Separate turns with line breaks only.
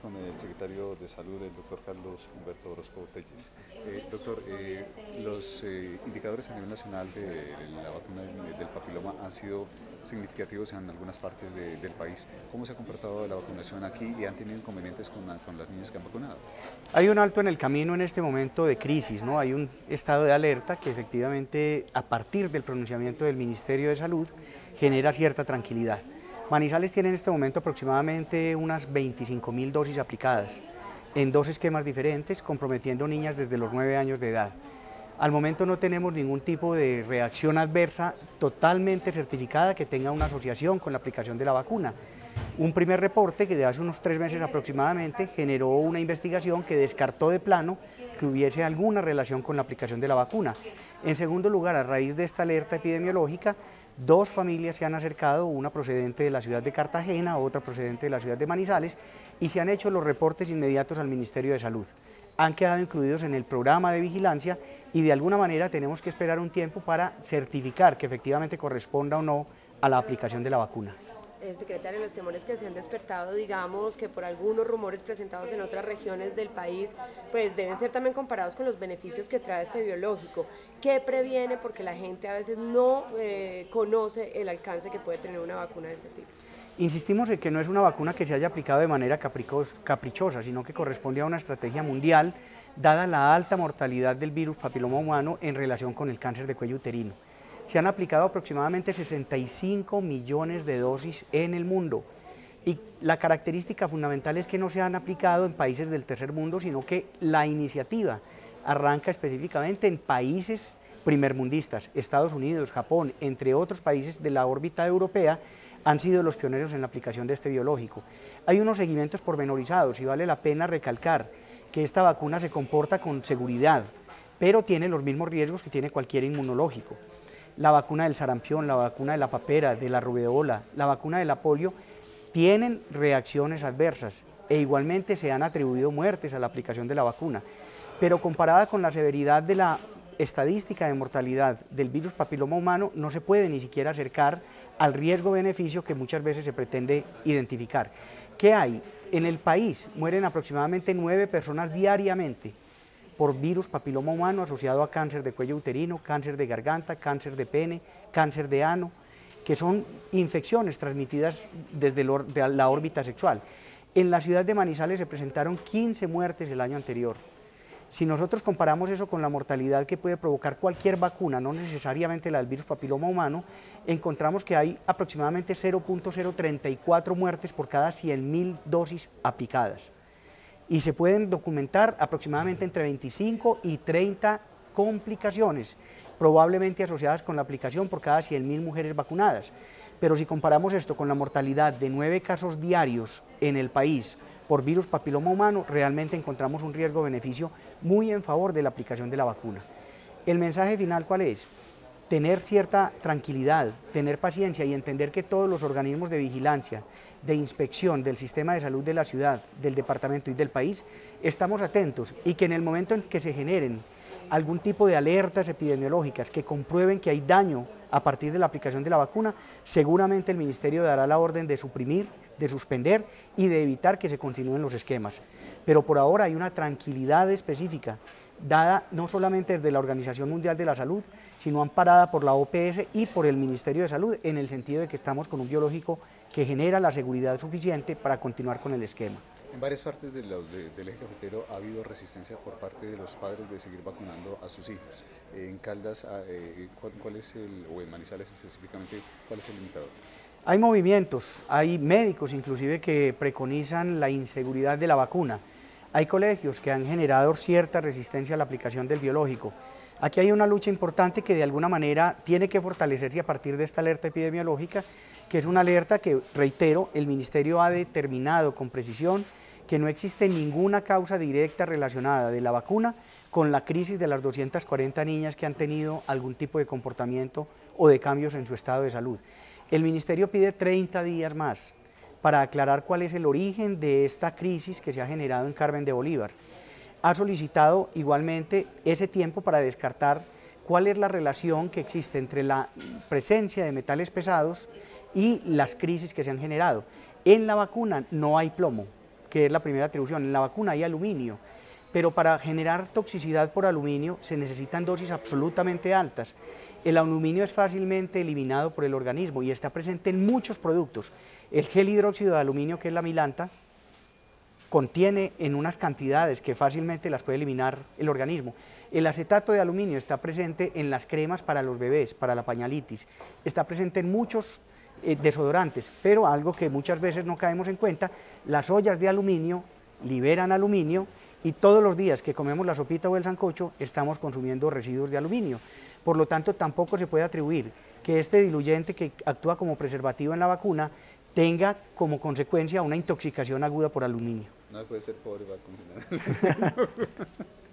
con el secretario de Salud, el doctor Carlos Humberto Orozco Telles. Eh, doctor, eh, los eh, indicadores a nivel nacional de la vacuna del, papiloma han sido significativos en algunas partes del país. ¿Cómo se ha comportado la vacunación aquí y han tenido inconvenientes con, con, las niñas que han vacunado?
Hay un alto en el camino en este momento de crisis, ¿no? Hay un estado de alerta que efectivamente a partir del pronunciamiento del Ministerio de Salud genera cierta tranquilidad. Manizales tiene en este momento aproximadamente unas 25 mil dosis aplicadas en dos esquemas diferentes, comprometiendo niñas desde los 9 años de edad. Al momento no tenemos ningún tipo de reacción adversa totalmente certificada que tenga una asociación con la aplicación de la vacuna. Un primer reporte que de hace unos tres meses aproximadamente generó una investigación que descartó de plano que hubiese alguna relación con la aplicación de la vacuna. En segundo lugar, a raíz de esta alerta epidemiológica, Dos familias se han acercado, una procedente de la ciudad de Cartagena, otra procedente de la ciudad de Manizales, y se han hecho los reportes inmediatos al Ministerio de Salud. Han quedado incluidos en el programa de vigilancia y de alguna manera tenemos que esperar un tiempo para certificar que efectivamente corresponda o no a la aplicación de la vacuna.
Eh, secretario, los temores que se han despertado, digamos, que por algunos rumores presentados en otras regiones del país, pues deben ser también comparados con los beneficios que trae este biológico. ¿Qué previene? Porque la gente a veces no eh, conoce el alcance que puede tener una vacuna de este tipo.
Insistimos en que no es una vacuna que se haya aplicado de manera caprichosa, sino que corresponde a una estrategia mundial dada la alta mortalidad del virus papiloma humano en relación con el cáncer de cuello uterino. Se han aplicado aproximadamente 65 millones de dosis en el mundo. Y la característica fundamental es que no se han aplicado en países del tercer mundo, sino que la iniciativa arranca específicamente en países primermundistas, Estados Unidos, Japón, entre otros países de la órbita europea, han sido los pioneros en la aplicación de este biológico. Hay unos seguimientos pormenorizados y vale la pena recalcar que esta vacuna se comporta con seguridad, pero tiene los mismos riesgos que tiene cualquier inmunológico la vacuna del sarampión, la vacuna de la papera, de la rubeola, la vacuna de la polio, tienen reacciones adversas e igualmente se han atribuido muertes a la aplicación de la vacuna. Pero comparada con la severidad de la estadística de mortalidad del virus papiloma humano, no se puede ni siquiera acercar al riesgo-beneficio que muchas veces se pretende identificar. ¿Qué hay? En el país mueren aproximadamente nueve personas diariamente por virus papiloma humano asociado a cáncer de cuello uterino, cáncer de garganta, cáncer de pene, cáncer de ano, que son infecciones transmitidas desde la órbita sexual. En la ciudad de Manizales se presentaron 15 muertes el año anterior. Si nosotros comparamos eso con la mortalidad que puede provocar cualquier vacuna, no necesariamente la del virus papiloma humano, encontramos que hay aproximadamente 0.034 muertes por cada 100.000 dosis aplicadas y se pueden documentar aproximadamente entre 25 y 30 complicaciones, probablemente asociadas con la aplicación por cada 100.000 mujeres vacunadas. Pero si comparamos esto con la mortalidad de 9 casos diarios en el país por virus papiloma humano, realmente encontramos un riesgo-beneficio muy en favor de la aplicación de la vacuna. ¿El mensaje final cuál es? Tener cierta tranquilidad, tener paciencia y entender que todos los organismos de vigilancia, de inspección del sistema de salud de la ciudad, del departamento y del país, estamos atentos y que en el momento en que se generen algún tipo de alertas epidemiológicas que comprueben que hay daño a partir de la aplicación de la vacuna, seguramente el Ministerio dará la orden de suprimir, de suspender y de evitar que se continúen los esquemas. Pero por ahora hay una tranquilidad específica dada no solamente desde la Organización Mundial de la Salud, sino amparada por la OPS y por el Ministerio de Salud, en el sentido de que estamos con un biológico que genera la seguridad suficiente para continuar con el esquema.
En varias partes del eje cafetero ha habido resistencia por parte de los padres de seguir vacunando a sus hijos. En Caldas, ah, eh, ¿cuál, es el, o en Manizales específicamente, cuál es el limitador?
Hay movimientos, hay médicos inclusive que preconizan la inseguridad de la vacuna. Hay colegios que han generado cierta resistencia a la aplicación del biológico. Aquí hay una lucha importante que de alguna manera tiene que fortalecerse a partir de esta alerta epidemiológica, que es una alerta que, reitero, el Ministerio ha determinado con precisión que no existe ninguna causa directa relacionada de la vacuna con la crisis de las 240 niñas que han tenido algún tipo de comportamiento o de cambios en su estado de salud. El Ministerio pide 30 días más para aclarar cuál es el origen de esta crisis que se ha generado en Carmen de Bolívar. Ha solicitado igualmente ese tiempo para descartar cuál es la relación que existe entre la presencia de metales pesados y las crisis que se han generado. En la vacuna no hay plomo, que es la primera atribución. En la vacuna hay aluminio, pero para generar toxicidad por aluminio se necesitan dosis absolutamente altas. El aluminio es fácilmente eliminado por el organismo y está presente en muchos productos. El gel hidróxido de aluminio, que es la milanta, contiene en unas cantidades que fácilmente las puede eliminar el organismo. El acetato de aluminio está presente en las cremas para los bebés, para la pañalitis, está presente en muchos eh, desodorantes, pero algo que muchas veces no caemos en cuenta, las ollas de aluminio liberan aluminio y todos los días que comemos la sopita o el sancocho estamos consumiendo residuos de aluminio. Por lo tanto, tampoco se puede atribuir que este diluyente que actúa como preservativo en la vacuna tenga como consecuencia una intoxicación aguda por aluminio.
No puede ser pobre vacunar.